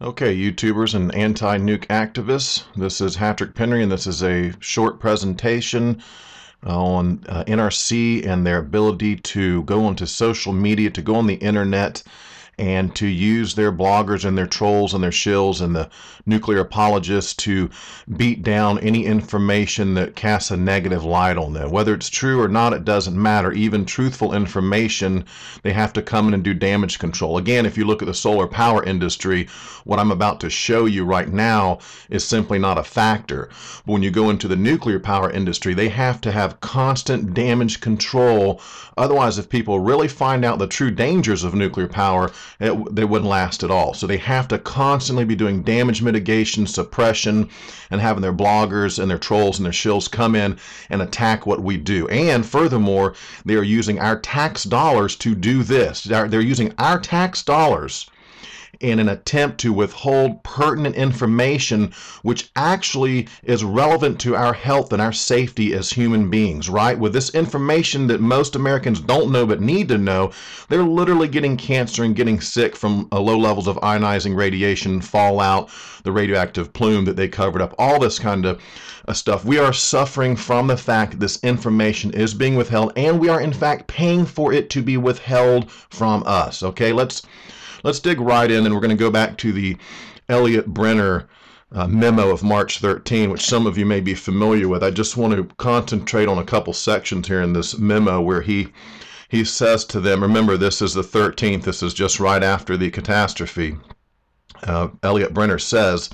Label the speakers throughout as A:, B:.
A: Okay, YouTubers and anti-nuke activists, this is Hatrick Penry, and this is a short presentation on uh, NRC and their ability to go onto social media, to go on the internet, and to use their bloggers and their trolls and their shills and the nuclear apologists to beat down any information that casts a negative light on them. Whether it's true or not, it doesn't matter. Even truthful information, they have to come in and do damage control. Again, if you look at the solar power industry, what I'm about to show you right now is simply not a factor. But when you go into the nuclear power industry, they have to have constant damage control. Otherwise, if people really find out the true dangers of nuclear power, it, they wouldn't last at all. So they have to constantly be doing damage mitigation, suppression, and having their bloggers and their trolls and their shills come in and attack what we do. And furthermore, they are using our tax dollars to do this. They're, they're using our tax dollars in an attempt to withhold pertinent information which actually is relevant to our health and our safety as human beings, right? With this information that most Americans don't know but need to know, they're literally getting cancer and getting sick from uh, low levels of ionizing radiation, fallout, the radioactive plume that they covered up, all this kind of uh, stuff. We are suffering from the fact that this information is being withheld and we are in fact paying for it to be withheld from us. Okay, let's let's dig right in and we're going to go back to the Eliot Brenner uh, memo of March 13, which some of you may be familiar with. I just want to concentrate on a couple sections here in this memo where he he says to them, remember this is the 13th, this is just right after the catastrophe. Uh, Eliot Brenner says,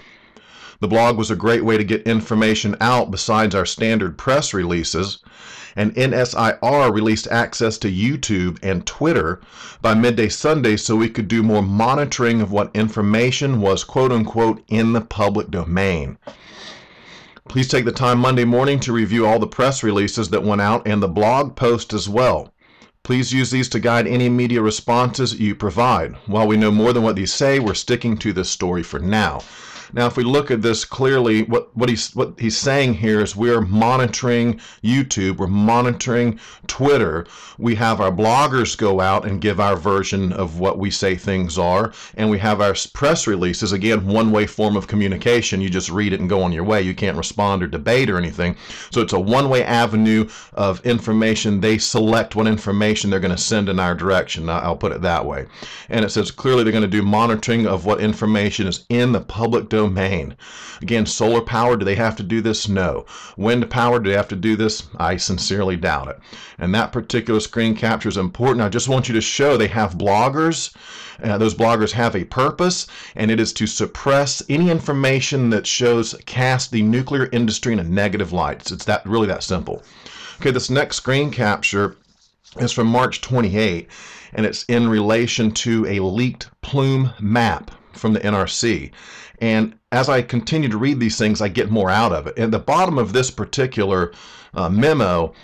A: the blog was a great way to get information out besides our standard press releases and NSIR released access to YouTube and Twitter by midday Sunday so we could do more monitoring of what information was quote unquote in the public domain. Please take the time Monday morning to review all the press releases that went out and the blog post as well. Please use these to guide any media responses you provide. While we know more than what these say, we're sticking to this story for now. Now, if we look at this clearly, what, what, he's, what he's saying here is we're monitoring YouTube, we're monitoring Twitter. We have our bloggers go out and give our version of what we say things are, and we have our press releases, again, one-way form of communication. You just read it and go on your way. You can't respond or debate or anything. So it's a one-way avenue of information. They select what information they're going to send in our direction. I'll put it that way. And it says clearly they're going to do monitoring of what information is in the public domain domain. Again, solar power, do they have to do this? No. Wind power, do they have to do this? I sincerely doubt it. And that particular screen capture is important. I just want you to show they have bloggers. Uh, those bloggers have a purpose, and it is to suppress any information that shows cast the nuclear industry in a negative light. It's that really that simple. Okay, this next screen capture is from March 28, and it's in relation to a leaked plume map from the NRC. And as I continue to read these things, I get more out of it. At the bottom of this particular uh, memo,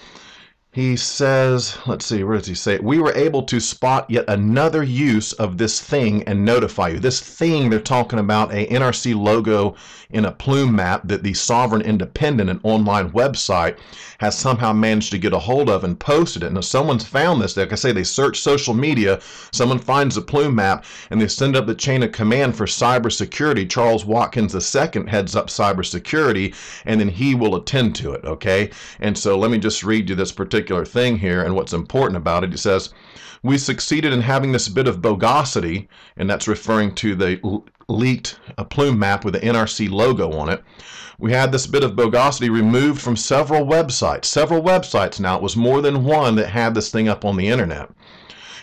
A: he says, let's see, where does he say? We were able to spot yet another use of this thing and notify you. This thing, they're talking about a NRC logo in a plume map that the Sovereign Independent, an online website, has somehow managed to get a hold of and posted it. Now, someone's found this. Like I say, they search social media, someone finds the plume map, and they send up the chain of command for cybersecurity. Charles Watkins II heads up cybersecurity, and then he will attend to it, okay? And so let me just read you this particular thing here and what's important about it. He says, we succeeded in having this bit of bogosity, and that's referring to the leaked a plume map with the NRC logo on it. We had this bit of bogosity removed from several websites. Several websites now. It was more than one that had this thing up on the internet.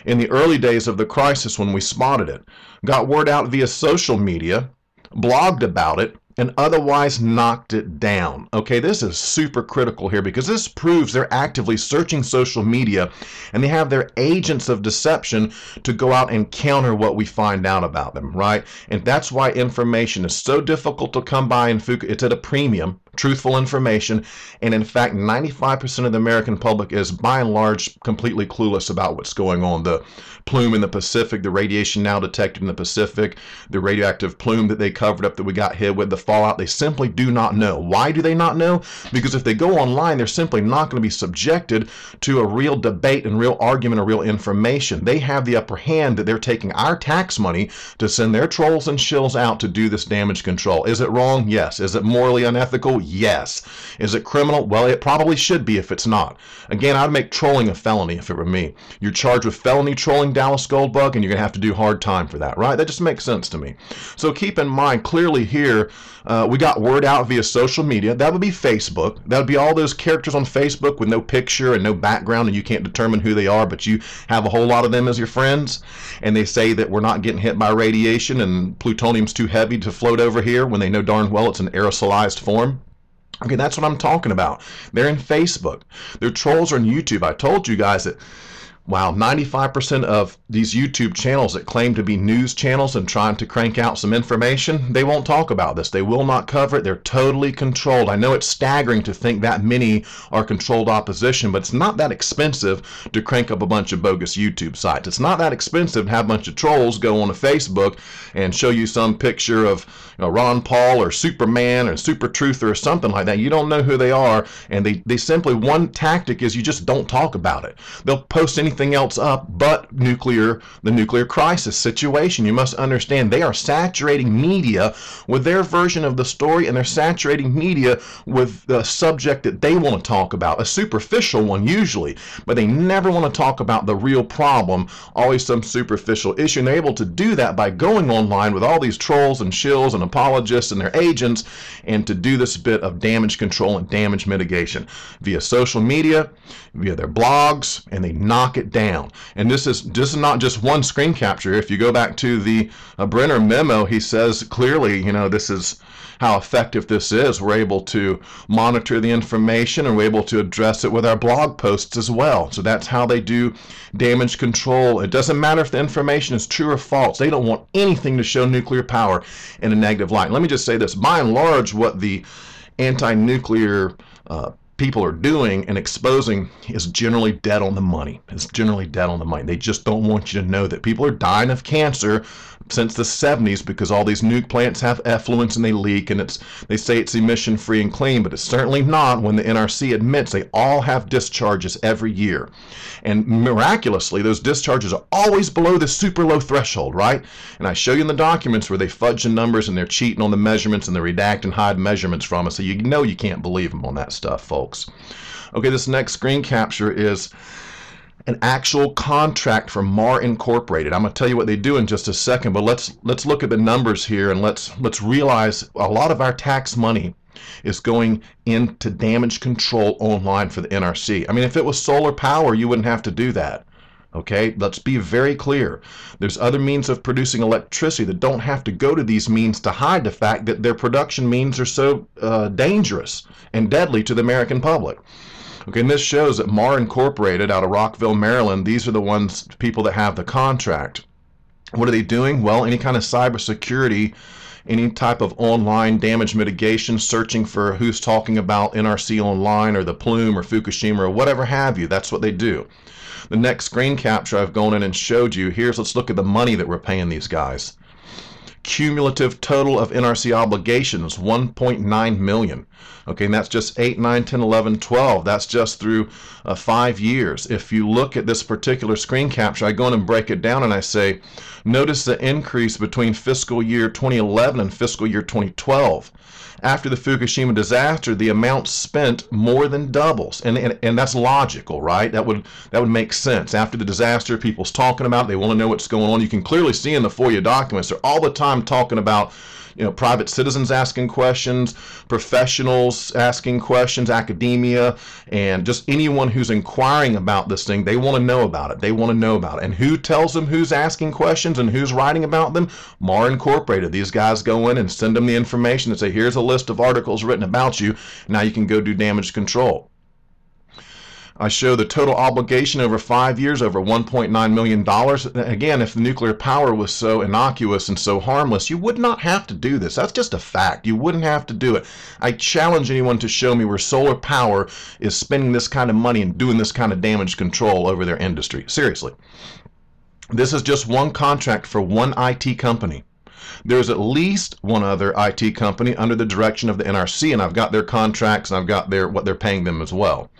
A: In the early days of the crisis when we spotted it, got word out via social media, blogged about it, and otherwise knocked it down. Okay, this is super critical here because this proves they're actively searching social media and they have their agents of deception to go out and counter what we find out about them, right? And that's why information is so difficult to come by in Fuku. It's at a premium truthful information. And in fact, 95% of the American public is by and large completely clueless about what's going on. The plume in the Pacific, the radiation now detected in the Pacific, the radioactive plume that they covered up that we got hit with, the fallout, they simply do not know. Why do they not know? Because if they go online, they're simply not going to be subjected to a real debate and real argument or real information. They have the upper hand that they're taking our tax money to send their trolls and shills out to do this damage control. Is it wrong? Yes. Is it morally unethical? Yes. Is it criminal? Well, it probably should be if it's not. Again, I'd make trolling a felony if it were me. You're charged with felony trolling Dallas Goldbug, and you're going to have to do hard time for that, right? That just makes sense to me. So keep in mind, clearly here, uh, we got word out via social media. That would be Facebook. That would be all those characters on Facebook with no picture and no background, and you can't determine who they are, but you have a whole lot of them as your friends. And they say that we're not getting hit by radiation and plutonium's too heavy to float over here when they know darn well it's an aerosolized form. Okay, that's what I'm talking about. They're in Facebook. Their trolls are in YouTube. I told you guys that Wow, 95% of these YouTube channels that claim to be news channels and trying to crank out some information, they won't talk about this. They will not cover it. They're totally controlled. I know it's staggering to think that many are controlled opposition, but it's not that expensive to crank up a bunch of bogus YouTube sites. It's not that expensive to have a bunch of trolls go on to Facebook and show you some picture of you know, Ron Paul or Superman or Super Truther or something like that. You don't know who they are, and they, they simply, one tactic is you just don't talk about it. They'll post anything else up but nuclear, the nuclear crisis situation. You must understand they are saturating media with their version of the story and they're saturating media with the subject that they want to talk about, a superficial one usually, but they never want to talk about the real problem, always some superficial issue. And they're able to do that by going online with all these trolls and shills and apologists and their agents and to do this bit of damage control and damage mitigation via social media, via their blogs, and they knock it down. And this is this is not just one screen capture. If you go back to the uh, Brenner memo, he says clearly, you know, this is how effective this is. We're able to monitor the information and we're able to address it with our blog posts as well. So that's how they do damage control. It doesn't matter if the information is true or false. They don't want anything to show nuclear power in a negative light. Let me just say this. By and large, what the anti-nuclear uh, people are doing and exposing is generally dead on the money. It's generally dead on the money. They just don't want you to know that people are dying of cancer since the 70s because all these nuke plants have effluents and they leak and it's they say it's emission free and clean but it's certainly not when the NRC admits they all have discharges every year. And miraculously those discharges are always below the super low threshold right? And I show you in the documents where they fudge the numbers and they're cheating on the measurements and they redact and hide measurements from us so you know you can't believe them on that stuff folks. Okay this next screen capture is an actual contract from Mar Incorporated. I'm going to tell you what they do in just a second, but let's let's look at the numbers here and let's let's realize a lot of our tax money is going into damage control online for the NRC. I mean, if it was solar power, you wouldn't have to do that. Okay, let's be very clear. There's other means of producing electricity that don't have to go to these means to hide the fact that their production means are so uh, dangerous and deadly to the American public. Okay, and this shows that Mar Incorporated out of Rockville, Maryland, these are the ones people that have the contract. What are they doing? Well, any kind of cybersecurity, any type of online damage mitigation, searching for who's talking about NRC online or the plume or Fukushima or whatever have you. That's what they do. The next screen capture I've gone in and showed you. Here's let's look at the money that we're paying these guys cumulative total of NRC obligations 1.9 million. Okay, and that's just 8, 9, 10, 11, 12. That's just through uh, five years. If you look at this particular screen capture, I go in and break it down and I say, notice the increase between fiscal year 2011 and fiscal year 2012 after the Fukushima disaster, the amount spent more than doubles, and, and and that's logical, right? That would that would make sense. After the disaster, people's talking about it, they want to know what's going on. You can clearly see in the FOIA documents they're all the time talking about you know, private citizens asking questions, professionals asking questions, academia, and just anyone who's inquiring about this thing. They want to know about it. They want to know about it. And who tells them who's asking questions and who's writing about them? Mar Incorporated. These guys go in and send them the information and say, here's a list of articles written about you. Now you can go do damage control. I show the total obligation over five years, over $1.9 million. Again, if the nuclear power was so innocuous and so harmless, you would not have to do this. That's just a fact. You wouldn't have to do it. I challenge anyone to show me where solar power is spending this kind of money and doing this kind of damage control over their industry. Seriously. This is just one contract for one IT company. There's at least one other IT company under the direction of the NRC, and I've got their contracts and I've got their what they're paying them as well.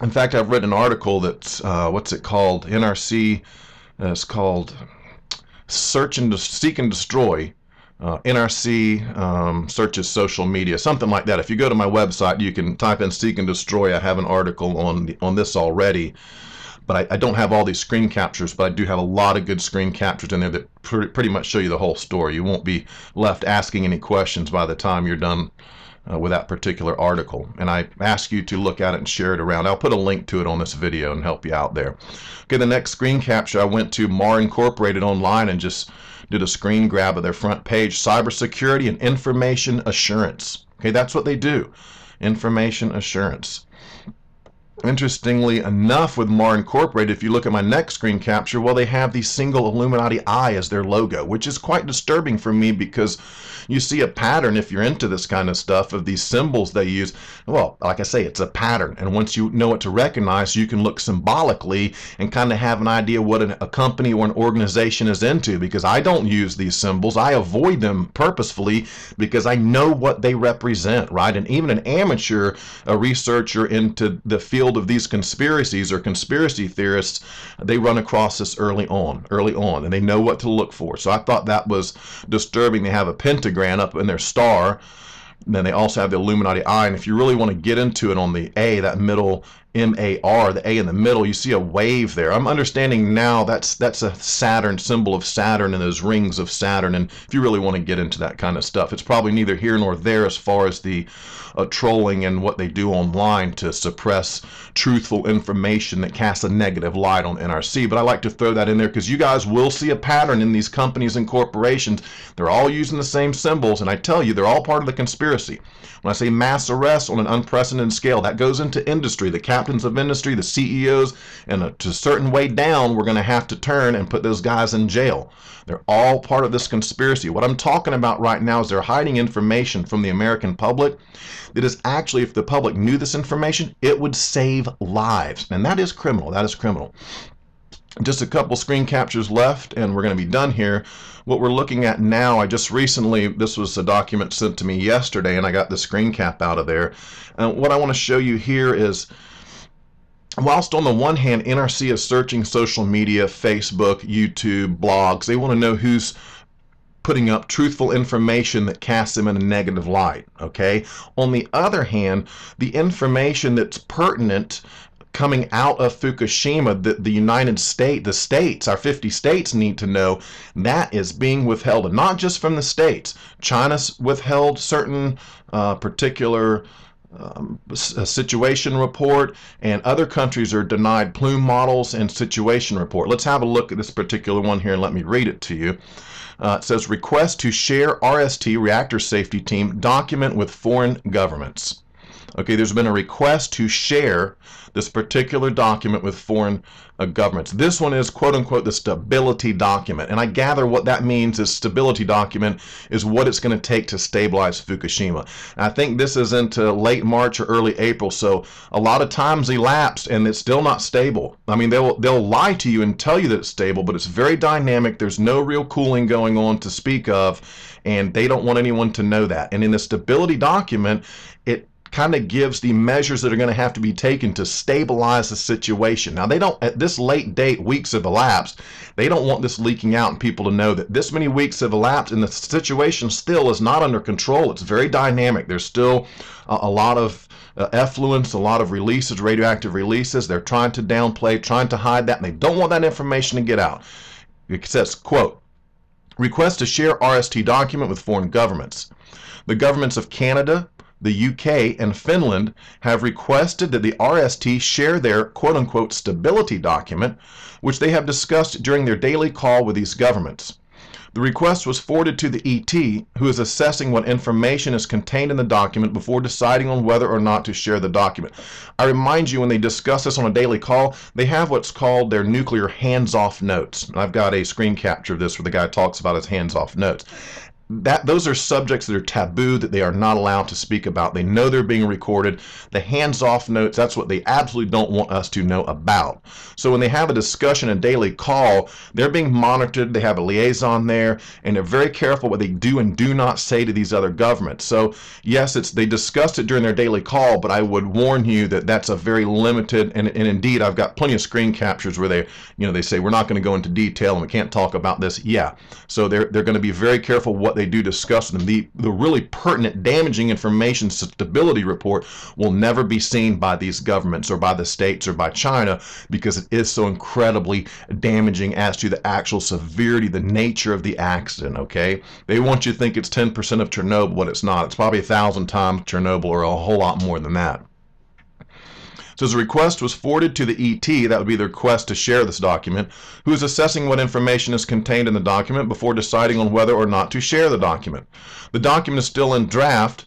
A: In fact, I've read an article that's uh, what's it called? NRC. Uh, it's called Search and Seek and Destroy. Uh, NRC um, searches social media, something like that. If you go to my website, you can type in "seek and destroy." I have an article on the, on this already, but I, I, don't have all these screen captures. But I do have a lot of good screen captures in there that pr pretty much show you the whole story. You won't be left asking any questions by the time you're done uh, with that particular article. And I ask you to look at it and share it around. I'll put a link to it on this video and help you out there. Okay, the next screen capture, I went to MAR Incorporated online and just did a screen grab of their front page, cybersecurity and information assurance. Okay, that's what they do, information assurance. Interestingly enough, with MAR Incorporated, if you look at my next screen capture, well, they have the single Illuminati eye as their logo, which is quite disturbing for me because you see a pattern if you're into this kind of stuff of these symbols they use. Well, like I say, it's a pattern. And once you know it to recognize, you can look symbolically and kind of have an idea what an, a company or an organization is into because I don't use these symbols. I avoid them purposefully because I know what they represent, right? And even an amateur a researcher into the field of these conspiracies or conspiracy theorists, they run across this early on, early on, and they know what to look for. So I thought that was disturbing. They have a pentagram up in their star. And then they also have the Illuminati eye. And if you really want to get into it on the A, that middle M-A-R, the A in the middle, you see a wave there. I'm understanding now that's that's a Saturn symbol of Saturn and those rings of Saturn. And if you really want to get into that kind of stuff, it's probably neither here nor there as far as the uh, trolling and what they do online to suppress truthful information that casts a negative light on NRC. But I like to throw that in there because you guys will see a pattern in these companies and corporations. They're all using the same symbols, and I tell you, they're all part of the conspiracy. When I say mass arrests on an unprecedented scale, that goes into industry, the captains of industry, the CEOs, and to a certain way down, we're going to have to turn and put those guys in jail. They're all part of this conspiracy. What I'm talking about right now is they're hiding information from the American public that is actually, if the public knew this information, it would save lives. And that is criminal. That is criminal just a couple screen captures left and we're going to be done here what we're looking at now I just recently this was a document sent to me yesterday and I got the screen cap out of there and what I want to show you here is whilst on the one hand NRC is searching social media Facebook YouTube blogs they want to know who's putting up truthful information that casts them in a negative light okay on the other hand the information that's pertinent coming out of Fukushima that the United States, the states, our 50 states need to know that is being withheld, and not just from the states. China's withheld certain uh, particular um, situation report, and other countries are denied plume models and situation report. Let's have a look at this particular one here and let me read it to you. Uh, it says request to share RST reactor safety team document with foreign governments. Okay, there's been a request to share this particular document with foreign uh, governments. This one is quote unquote the stability document. And I gather what that means is stability document is what it's going to take to stabilize Fukushima. And I think this is into late March or early April. So a lot of times elapsed and it's still not stable. I mean, they'll, they'll lie to you and tell you that it's stable, but it's very dynamic. There's no real cooling going on to speak of and they don't want anyone to know that. And in the stability document, kind of gives the measures that are going to have to be taken to stabilize the situation. Now, they don't, at this late date, weeks have elapsed, they don't want this leaking out and people to know that this many weeks have elapsed and the situation still is not under control. It's very dynamic. There's still a, a lot of uh, effluence, a lot of releases, radioactive releases. They're trying to downplay, trying to hide that, and they don't want that information to get out. It says, quote, request to share RST document with foreign governments. The governments of Canada, the UK, and Finland have requested that the RST share their quote unquote stability document, which they have discussed during their daily call with these governments. The request was forwarded to the ET, who is assessing what information is contained in the document before deciding on whether or not to share the document. I remind you, when they discuss this on a daily call, they have what's called their nuclear hands-off notes. I've got a screen capture of this where the guy talks about his hands-off notes that those are subjects that are taboo that they are not allowed to speak about. They know they're being recorded. The hands-off notes, that's what they absolutely don't want us to know about. So when they have a discussion, a daily call, they're being monitored. They have a liaison there, and they're very careful what they do and do not say to these other governments. So yes, it's they discussed it during their daily call, but I would warn you that that's a very limited. And, and indeed, I've got plenty of screen captures where they, you know, they say we're not going to go into detail and we can't talk about this. Yeah, so they're they're going to be very careful what they do discuss them. The, the really pertinent, damaging information stability report will never be seen by these governments or by the states or by China because it is so incredibly damaging as to the actual severity, the nature of the accident, okay? They want you to think it's 10% of Chernobyl, but it's not. It's probably a thousand times Chernobyl or a whole lot more than that. So the request was forwarded to the ET, that would be the request to share this document, who is assessing what information is contained in the document before deciding on whether or not to share the document. The document is still in draft,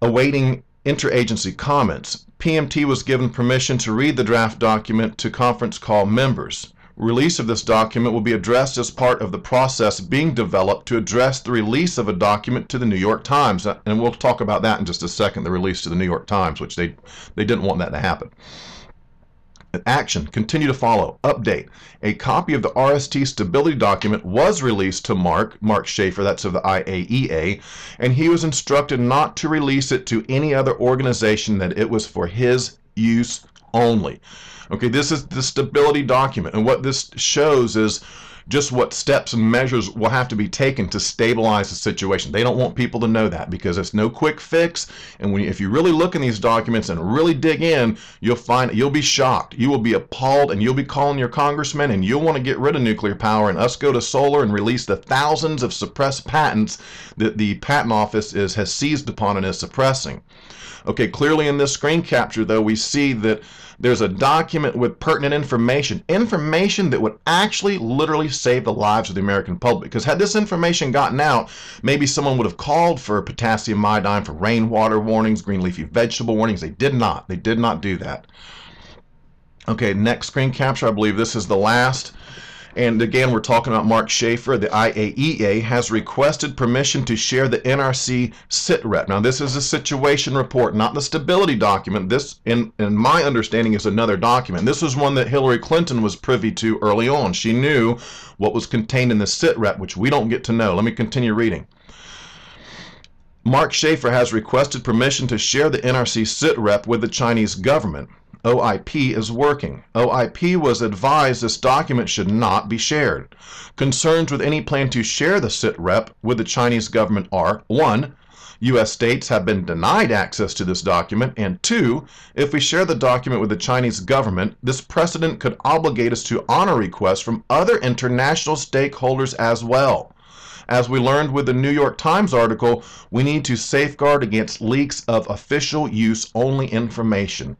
A: awaiting interagency comments. PMT was given permission to read the draft document to conference call members. Release of this document will be addressed as part of the process being developed to address the release of a document to the New York Times. Uh, and we'll talk about that in just a second, the release to the New York Times, which they, they didn't want that to happen. Action, continue to follow, update. A copy of the RST stability document was released to Mark, Mark Schaefer, that's of the IAEA, and he was instructed not to release it to any other organization, that it was for his use only. Okay, this is the stability document, and what this shows is just what steps and measures will have to be taken to stabilize the situation. They don't want people to know that because it's no quick fix. And when you, if you really look in these documents and really dig in, you'll find you'll be shocked. You will be appalled, and you'll be calling your congressman, and you'll want to get rid of nuclear power and us go to solar and release the thousands of suppressed patents that the patent office is has seized upon and is suppressing. Okay, clearly in this screen capture, though, we see that there's a document with pertinent information, information that would actually literally save the lives of the American public. Because had this information gotten out, maybe someone would have called for potassium iodine for rainwater warnings, green leafy vegetable warnings. They did not. They did not do that. Okay, next screen capture. I believe this is the last. And again, we're talking about Mark Schaefer. The IAEA has requested permission to share the NRC SITREP. Now, this is a situation report, not the stability document. This, in, in my understanding, is another document. This was one that Hillary Clinton was privy to early on. She knew what was contained in the SITREP, which we don't get to know. Let me continue reading. Mark Schaefer has requested permission to share the NRC SITREP with the Chinese government. OIP is working. OIP was advised this document should not be shared. Concerns with any plan to share the SITREP with the Chinese government are 1. U.S. states have been denied access to this document, and 2. If we share the document with the Chinese government, this precedent could obligate us to honor requests from other international stakeholders as well. As we learned with the New York Times article, we need to safeguard against leaks of official use only information.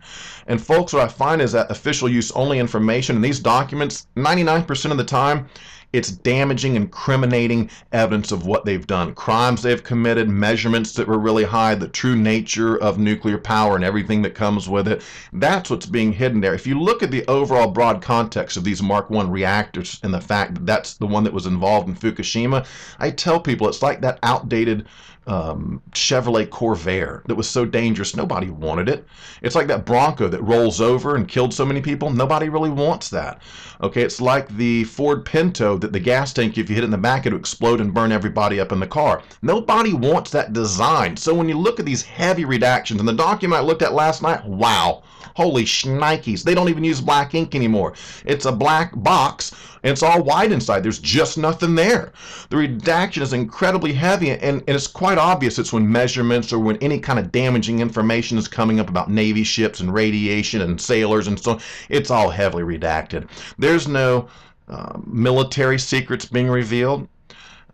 A: And folks, what I find is that official use only information in these documents, 99% of the time, it's damaging, and incriminating evidence of what they've done, crimes they've committed, measurements that were really high, the true nature of nuclear power and everything that comes with it. That's what's being hidden there. If you look at the overall broad context of these Mark 1 reactors and the fact that that's the one that was involved in Fukushima, I tell people it's like that outdated um, Chevrolet Corvair that was so dangerous nobody wanted it. It's like that Bronco that rolls over and killed so many people. Nobody really wants that. Okay, it's like the Ford Pinto that the gas tank, if you hit it in the back, it would explode and burn everybody up in the car. Nobody wants that design. So when you look at these heavy redactions, and the document I looked at last night, wow, holy shnikes. They don't even use black ink anymore. It's a black box and it's all white inside. There's just nothing there. The redaction is incredibly heavy, and, and it's quite obvious it's when measurements or when any kind of damaging information is coming up about Navy ships and radiation and sailors and so on. It's all heavily redacted. There's no uh, military secrets being revealed.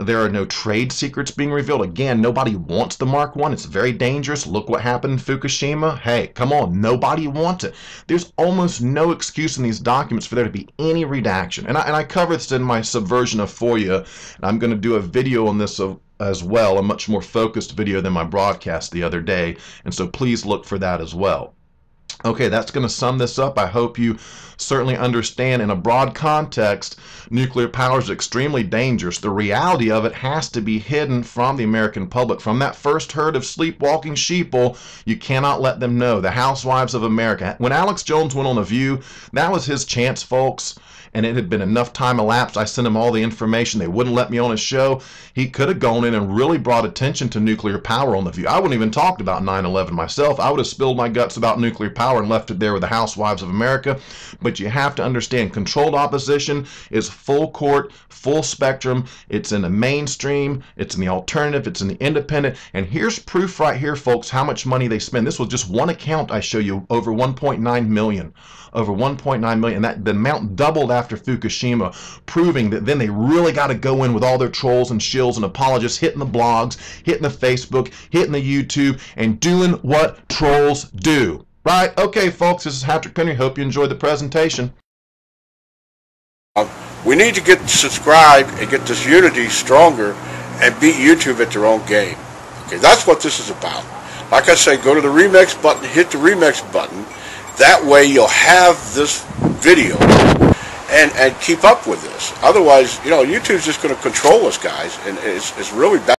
A: There are no trade secrets being revealed. Again, nobody wants the Mark 1. It's very dangerous. Look what happened in Fukushima. Hey, come on. Nobody wants it. There's almost no excuse in these documents for there to be any redaction. And I, and I cover this in my subversion of FOIA. And I'm going to do a video on this of, as well, a much more focused video than my broadcast the other day. And so please look for that as well. Okay, that's going to sum this up. I hope you certainly understand in a broad context, nuclear power is extremely dangerous. The reality of it has to be hidden from the American public. From that first herd of sleepwalking sheeple, you cannot let them know. The housewives of America. When Alex Jones went on The View, that was his chance, folks and it had been enough time elapsed. I sent him all the information. They wouldn't let me on his show. He could have gone in and really brought attention to nuclear power on the view. I wouldn't even talked about 9/11 myself. I would have spilled my guts about nuclear power and left it there with the housewives of America. But you have to understand, controlled opposition is full court, full spectrum. It's in the mainstream. It's in the alternative. It's in the independent. And here's proof right here, folks, how much money they spend. This was just one account I show you, over 1.9 million over 1.9 million. And That the amount doubled after Fukushima, proving that then they really got to go in with all their trolls and shills and apologists, hitting the blogs, hitting the Facebook, hitting the YouTube, and doing what trolls do. Right? Okay, folks, this is Hatrick Penry. Hope you enjoyed the presentation.
B: Um, we need to get subscribed and get this unity stronger and beat YouTube at their own game. Okay, that's what this is about. Like I say, go to the remix button, hit the remix button, that way you'll have this video and, and keep up with this. Otherwise, you know, YouTube's just going to control us, guys, and it's, it's really bad.